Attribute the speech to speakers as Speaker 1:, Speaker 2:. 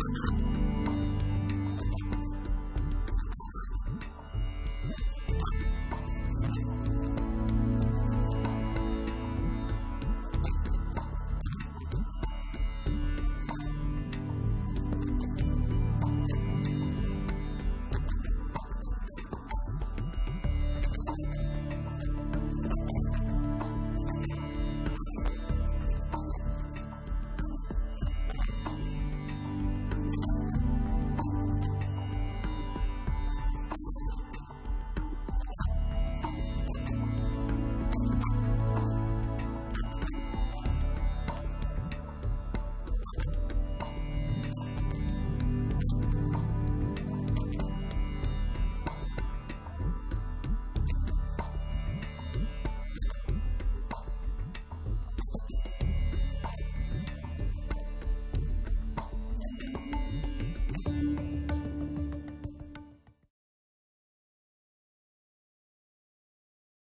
Speaker 1: you